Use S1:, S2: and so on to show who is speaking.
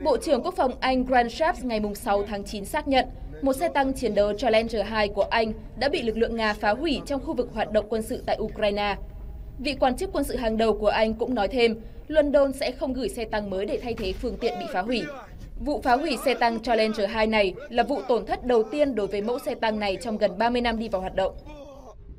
S1: Bộ trưởng Quốc phòng Anh Grant Shapps ngày 6 tháng 9 xác nhận một xe tăng chiến đấu Challenger 2 của Anh đã bị lực lượng Nga phá hủy trong khu vực hoạt động quân sự tại Ukraine. Vị quan chức quân sự hàng đầu của Anh cũng nói thêm, London sẽ không gửi xe tăng mới để thay thế phương tiện bị phá hủy. Vụ phá hủy xe tăng Challenger 2 này là vụ tổn thất đầu tiên đối với mẫu xe tăng này trong gần 30 năm đi vào hoạt động.